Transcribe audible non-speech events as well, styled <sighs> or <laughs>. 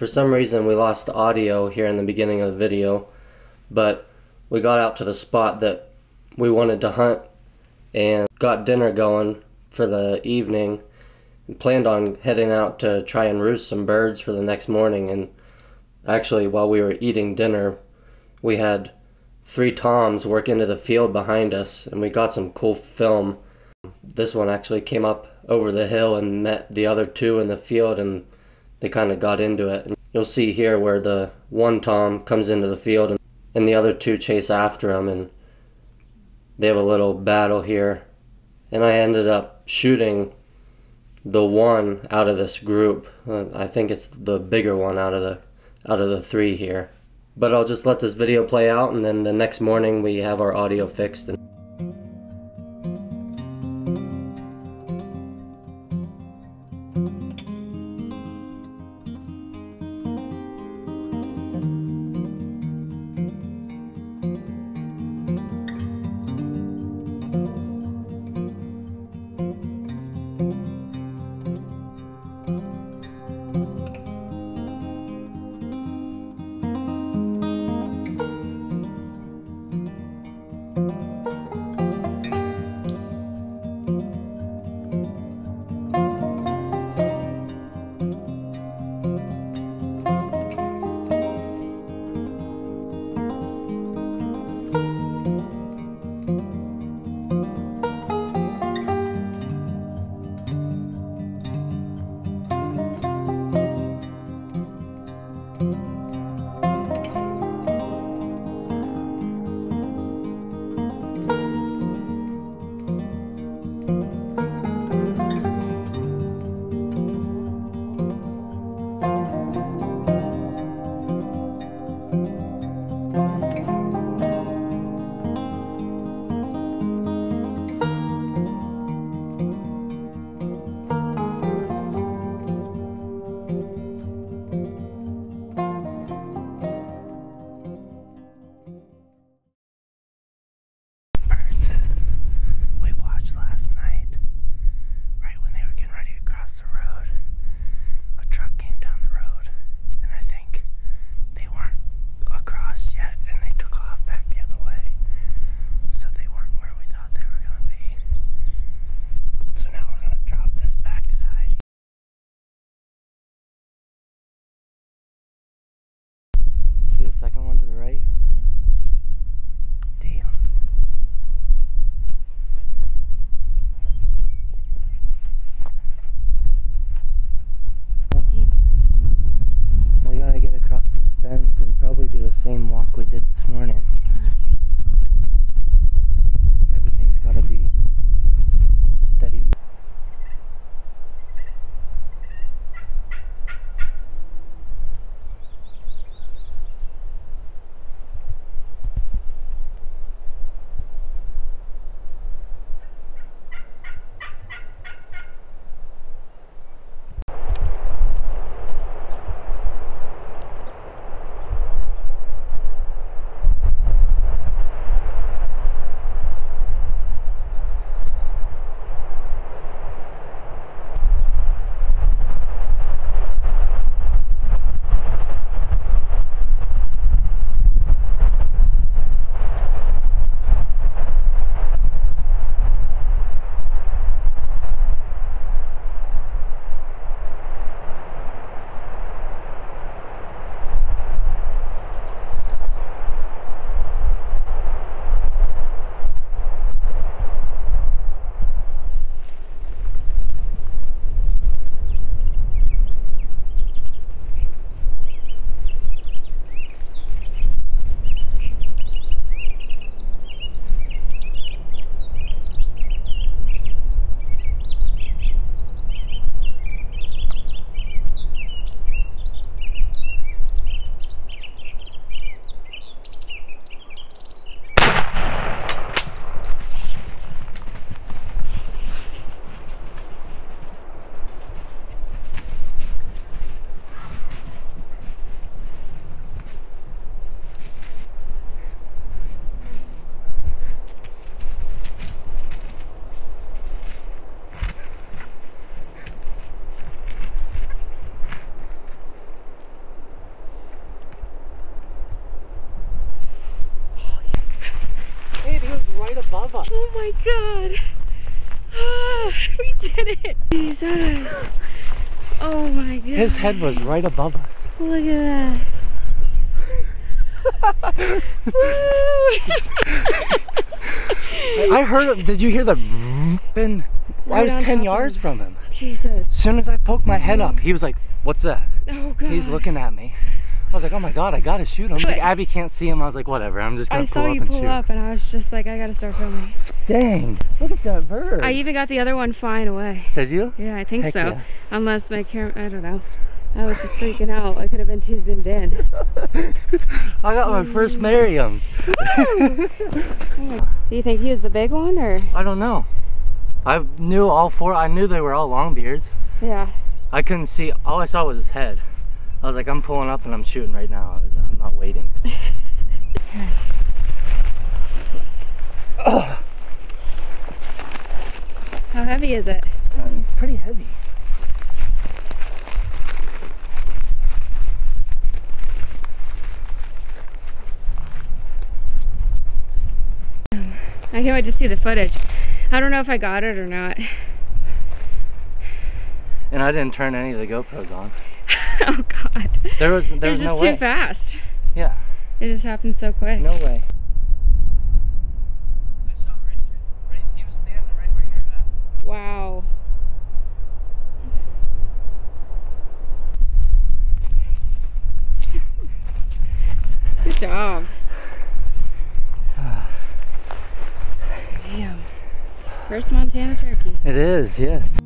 For some reason we lost the audio here in the beginning of the video, but we got out to the spot that we wanted to hunt and got dinner going for the evening. And planned on heading out to try and roost some birds for the next morning and actually while we were eating dinner we had three toms work into the field behind us and we got some cool film. This one actually came up over the hill and met the other two in the field and they kind of got into it and you'll see here where the one tom comes into the field and, and the other two chase after him and they have a little battle here and i ended up shooting the one out of this group uh, i think it's the bigger one out of the out of the three here. But I'll just let this video play out and then the next morning we have our audio fixed. And across the road. Oh my god. Ah, <sighs> we did it. Jesus. Oh my god. His head was right above us. Look at that. <laughs> I heard him. Did you hear the and I was 10 yards of from him. Jesus. As soon as I poked my head up, he was like, What's that? Oh god. He's looking at me. I was like, Oh my god, I gotta shoot him. Like, Abby can't see him. I was like, Whatever, I'm just gonna I pull saw up you and pull shoot. up and I was just like, I gotta start filming. Dang, look at that bird. I even got the other one flying away. Did you? Yeah, I think Heck so. yeah. Unless my camera, I don't know. I was just freaking out. I could have been too zoomed in. <laughs> I got my first Merriams. <laughs> Do you think he was the big one or? I don't know. I knew all four. I knew they were all long beards. Yeah. I couldn't see. All I saw was his head. I was like, I'm pulling up and I'm shooting right now. I was, I'm not waiting. <laughs> How heavy is it? He's pretty heavy. I can't wait to see the footage. I don't know if I got it or not. And I didn't turn any of the GoPros on. <laughs> oh god. There was there It was was no just way. too fast. Yeah, It just happened so quick. no way. I shot right through. Right, he was standing right where you're at. Wow. <laughs> Good job. <sighs> Damn. First Montana turkey. It is, yes.